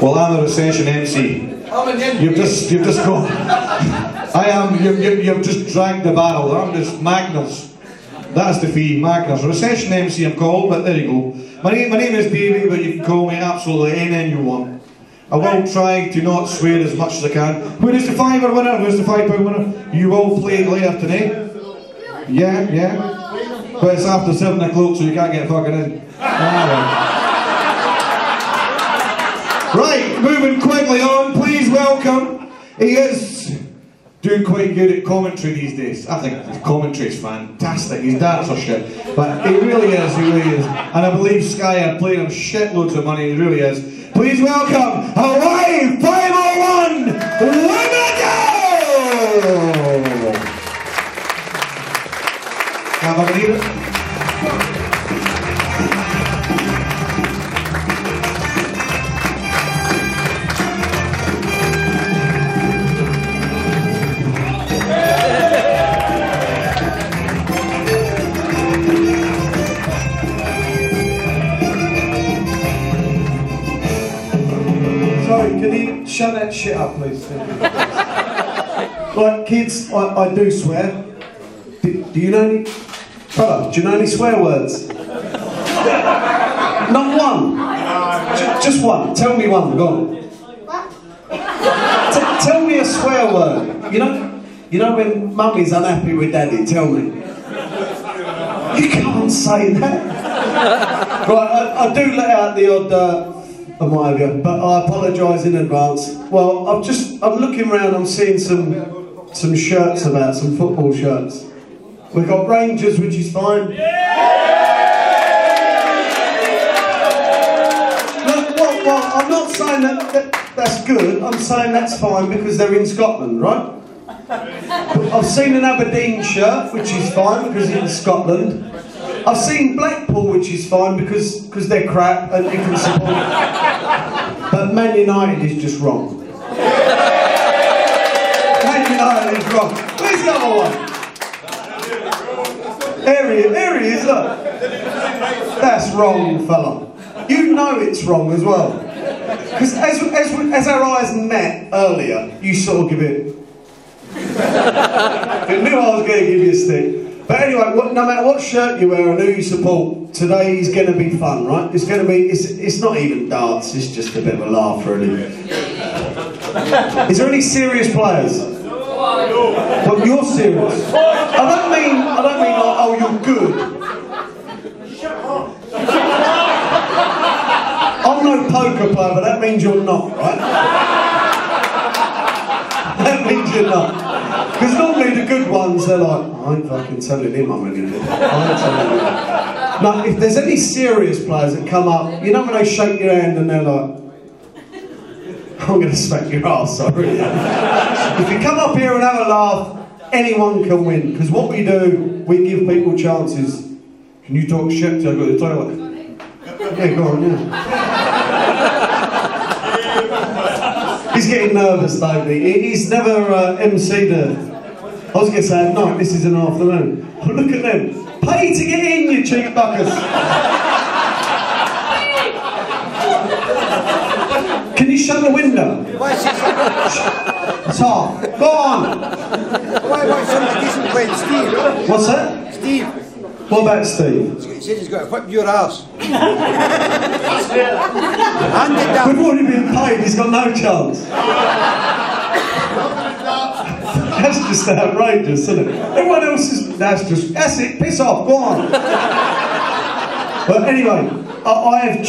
Well, I'm the recession MC. You've just, you've just gone. I am, you've, you've, just dragged the barrel. I'm just Magnus. That's the fee, Magnus. Recession MC I'm called, but there you go. My name, my name is Davey, but you can call me absolutely anything you want. I will try to not swear as much as I can. Who is the fiver winner? Who's the five pound winner? You will play later tonight? Yeah, yeah. But it's after seven o'clock, so you can't get fucking in. Alright. Moving quickly on, please welcome. He is doing quite good at commentary these days. I think his commentary is fantastic. His dance or shit. But he really is, he really is. And I believe Sky are playing him shitloads of money, he really is. Please welcome Hawaii 501 shut that shit up, please? right, kids, I, I do swear. Do, do you know any... Brother, do you know any swear words? Not one? Ju- just one. Tell me one, go on. T- tell me a swear word. You know, you know when mummy's unhappy with daddy, tell me. You can't say that. Right, I, I do let out the odd uh, Amaya, but I apologise in advance. Well, I'm just, I'm looking around, I'm seeing some, some shirts about, some football shirts. We've got Rangers, which is fine. Look, well, well, I'm not saying that, that that's good, I'm saying that's fine because they're in Scotland, right? I've seen an Aberdeen shirt, which is fine because it's in Scotland. I've seen Blackpool, which is fine because because they're crap and you can support. But Man United is just wrong. Man United is wrong. Where's the other one? There he, there he is, look. That's wrong, fella. You know it's wrong as well. Because as, as, as our eyes met earlier, you sort of give it. I knew I was going to give you a stick. But anyway, what, no matter what shirt you wear and who you support, today is going to be fun, right? It's going to be, it's, it's not even darts, it's just a bit of a laugh, really. Is there any serious players? But you're serious. I don't mean, I don't mean like, oh, you're good. Shut up. I'm no poker player, but that means you're not, right? that means you're not. Because normally the good ones, they're like, I ain't fucking telling him I'm going to do. Now, if there's any serious players that come up, you know when they shake your hand and they're like, I'm going to smack your ass, sorry. if you come up here and have a laugh, anyone can win. Because what we do, we give people chances. Can you talk shit I go to the toilet? Yeah, go on, yeah. He's getting nervous, though. He's never uh, MC'd a. I was going to say, no, this is an afternoon. But look at them. Pay to get in, you cheap buckers. Can you shut the window? It's off. Go on. Why want somebody decent playing Steve? What's that? Steve. What about Steve? He said he's got to whip your ass. Down. We've already been paid, he's got no chance. That's just outrageous, isn't it? Everyone else is. That's just. That's it, piss off, go on. but anyway, I, I have just.